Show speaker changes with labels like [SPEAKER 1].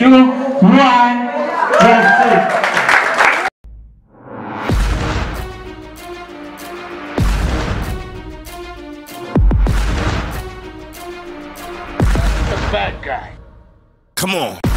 [SPEAKER 1] Two, Three, two, one, that's The
[SPEAKER 2] bad guy.
[SPEAKER 3] Come on.